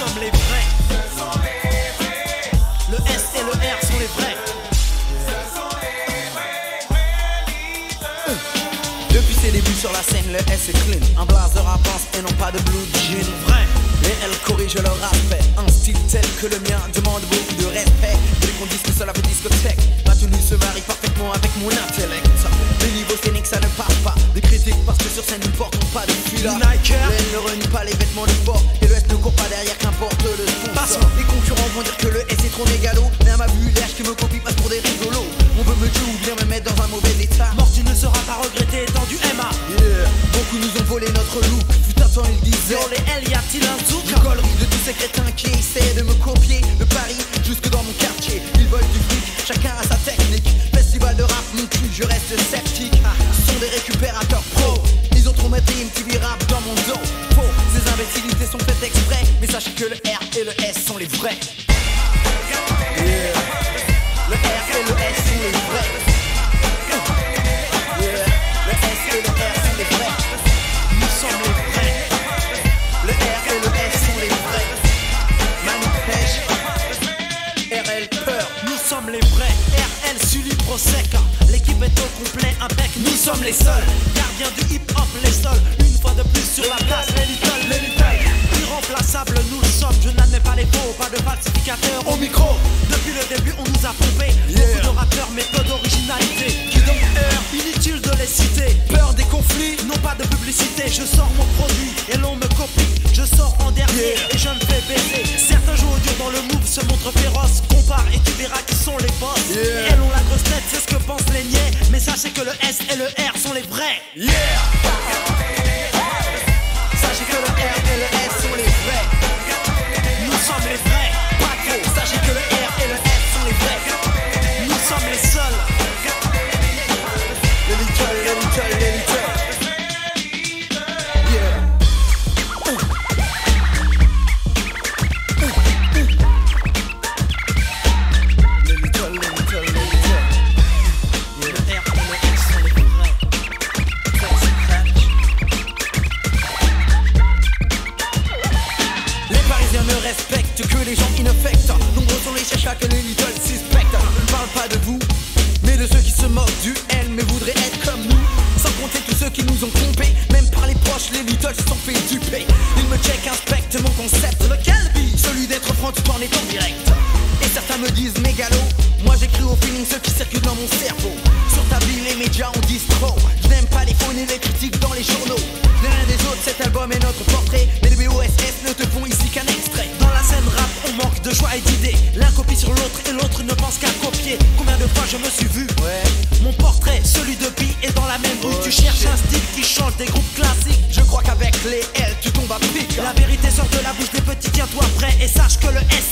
sommes les vrais. Le S et le R sont les vrais. Depuis ses débuts sur la scène, le S est clean. Un blazer à pince et non pas de blue jean. Vrai. Et elle corrige leur aspect. Un style tel que le mien demande beaucoup de respect. Dès qu'on dit que cela fait discothèque, ma tenue se marie parfaitement avec mon intellect. Les niveaux scéniques, ça ne passe pas. Des critiques parce que sur scène, nous portons pas de fila. Nike. Le L ne renie pas les vêtements de sport. Derrière, qu'importe le sponsor. Les concurrents vont dire que le S est trop mégalo. Mais à ma l'âge qui me copie passe pour des rigolos. On veut me tuer ou bien me mettre dans un mauvais état. Mort, tu ne seras pas regretté dans du MA. Yeah. Beaucoup nous ont volé notre look. Putain, temps ils disaient. Sur les L, y a-t-il un zouk? Du gaulerie de tous ces crétins qui essaient de me copier Le Paris jusque dans mon quartier Ils veulent du fric, chacun a sa technique Festival de rap, mon cul, je reste sceptique Ah, Ce sont des récupérateurs pro Ils ont trop metté une TV rap dans mon dos ces imbécilités sont faites exprès Mais sachez que le R et le S sont les vrais. Le R et le S sont les vrais. Le S et le R sont les vrais Nous sommes les vrais. le R et le S sont les vrais. Manu Pêche, RL Peur. Nous sommes les vrais. RL Sully Est au complet. Nous sommes les seuls. Gardiens du hip hop, les seuls. Une fois de plus sur la place, les little, les little. Irremplaçables, nous le sommes. Je n'admets pas les faux, pas de falsificateurs au micro. Depuis le début, on nous a pompé. Beaucoup de rappeurs, mais peu d'originalité. Qui donc heure, inutile de les citer. Peur des conflits, non pas de publicité. Je sors mon produit et l'on me copie. Je sors en dernier et je me fais baiser. Certains jouent dur dans le move, se montrent féroces. Compare et tu verras qui sont les boss. Yeah. Elles ont la grosse tête, le R sont les vrais. Les gens inaffects. Nombreux sont les chachas que les little suspectent. Ne parle pas de vous, mais de ceux qui se moquent du L, mais voudraient être comme nous. Sans compter tous ceux qui nous ont trompés. Même par les proches, les little se sont fait duper. Ils me check, inspectent mon concept. Lequel bille Celui d'être franc tout en étant direct. Et certains me disent mégalo. Moi j'écris au feeling ce qui fois je me suis vu Ouais. Mon portrait, celui de Pi, est dans la même rue. Tu cherches un style qui change des groupes classiques. Je crois qu'avec les L, tu tombes à pic. La vérité sort de la bouche des petits, tiens-toi prêt et sache que le S